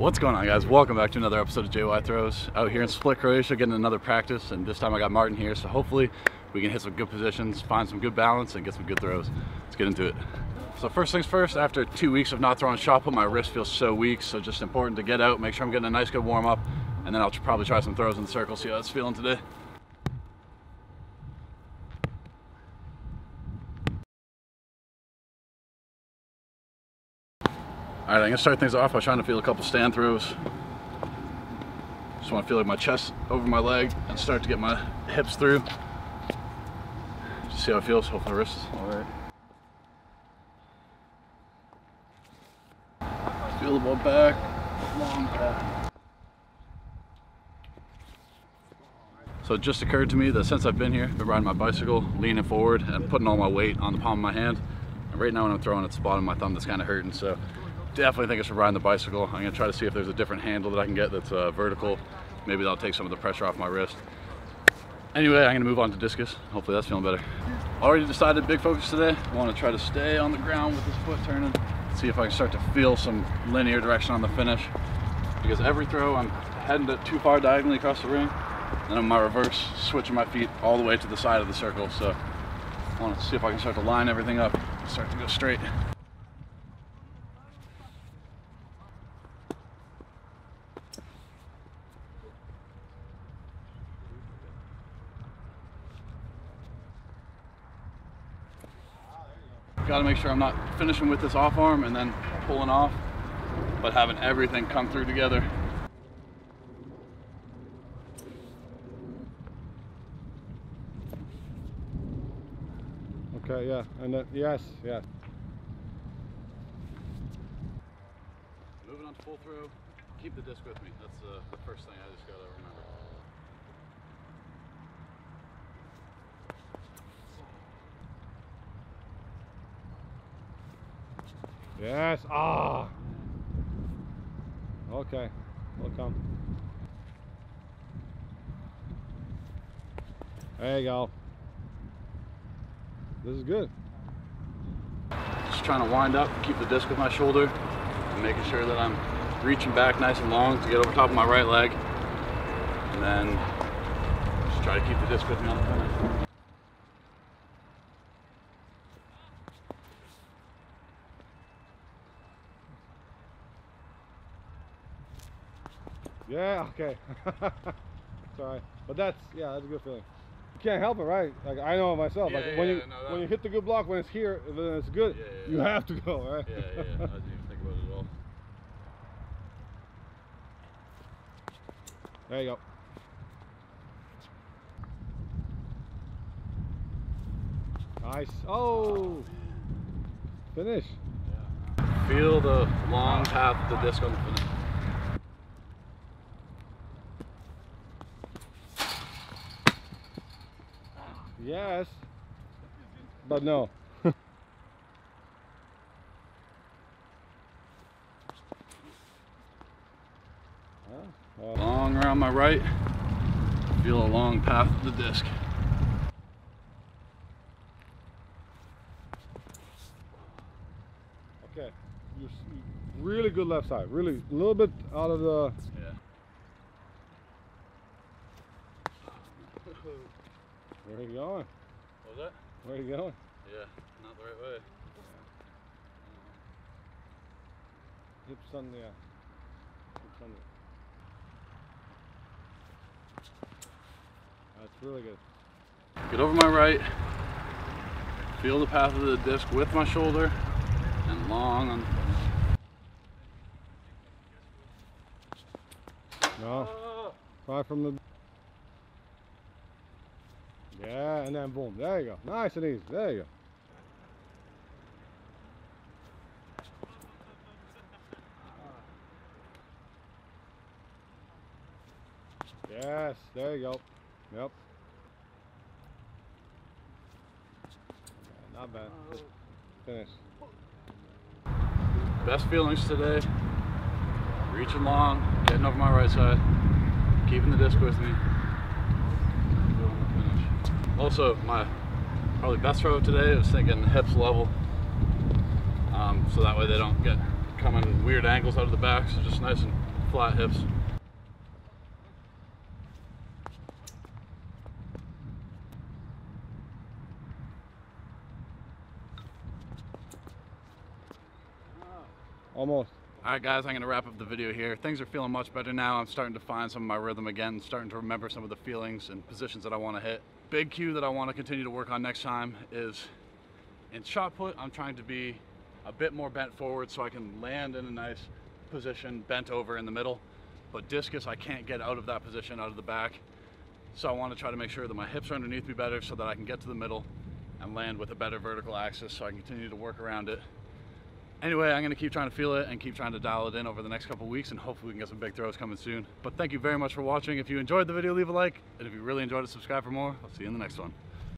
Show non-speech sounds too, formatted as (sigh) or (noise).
What's going on guys? Welcome back to another episode of JY Throws. Out here in Split, Croatia, getting another practice, and this time I got Martin here, so hopefully we can hit some good positions, find some good balance, and get some good throws. Let's get into it. So first things first, after two weeks of not throwing shot put, my wrist feels so weak, so just important to get out, make sure I'm getting a nice good warm up, and then I'll probably try some throws in the circle, see how it's feeling today. All right, I'm gonna start things off by trying to feel a couple stand throws. Just wanna feel like my chest over my leg and start to get my hips through. Just see how it feels, hopefully the wrist all right. Feel the ball back, long back. So it just occurred to me that since I've been here, I've been riding my bicycle, leaning forward and putting all my weight on the palm of my hand. And right now when I'm throwing, it's the bottom of my thumb that's kind of hurting. So definitely think I should ride the bicycle. I'm gonna try to see if there's a different handle that I can get that's uh, vertical. Maybe that'll take some of the pressure off my wrist. Anyway, I'm gonna move on to discus. Hopefully that's feeling better. Already decided big focus today. I wanna try to stay on the ground with this foot turning. See if I can start to feel some linear direction on the finish. Because every throw, I'm heading too far diagonally across the ring. And on my reverse, switching my feet all the way to the side of the circle. So I wanna see if I can start to line everything up, start to go straight. Got to make sure I'm not finishing with this off arm and then pulling off, but having everything come through together. Okay, yeah, and then, yes, yeah. Moving on to full throw, keep the disc with me. That's uh, the first thing I just got to remember. Yes, ah. Okay, will come. There you go. This is good. Just trying to wind up, keep the disc with my shoulder, and making sure that I'm reaching back nice and long to get over top of my right leg. And then just try to keep the disc with me on the finish. Yeah, okay. (laughs) Sorry. But that's, yeah, that's a good feeling. You can't help it, right? Like, I know it myself. Yeah, like, yeah, when you no, that- when you hit the good block, when it's here, then it's good. Yeah, yeah, you have to go, right? Yeah, yeah, yeah. I didn't even think about it at all. there you go. Nice. Oh! Finish. Feel the long path of the disc on the finish. Yes. But no. (laughs) Long around my right, feel a long path of the disc. okay. You s- really good left side. Really, a little bit out of the. Yeah. Where are you going? What was that? Where are you going? Yeah, not the right way. Hips on the. Uh, Hips on the. That's really good. Get over my right, feel the path of the disc with my shoulder, and long on the finish. No. Try from the. Yeah, and then boom. There you go. Nice and easy. There you go. Yes, there you go. Yep. Not bad. Finish. Best feelings today. Reaching long, getting over my right side, keeping the disc with me. Also, my probably best throw today was thinking hips level. Um, so that way they don't get coming weird angles out of the back, so just nice and flat hips. Almost. All right, guys, I'm going to wrap up the video here. Things are feeling much better now. I'm starting to find some of my rhythm again, starting to remember some of the feelings and positions that I want to hit. Big cue that I want to continue to work on next time is in shot put, I'm trying to be a bit more bent forward so I can land in a nice position, bent over in the middle. But discus, I can't get out of that position, out of the back. So I want to try to make sure that my hips are underneath me better so that I can get to the middle and land with a better vertical axis so I can continue to work around it Anyway, I'm to keep trying to feel it and keep trying to dial it in over the next couple weeks and hopefully we can get some big throws coming soon. But thank you very much for watching. If you enjoyed the video, leave a like. And if you really enjoyed it, subscribe for more. I'll see you in the next one.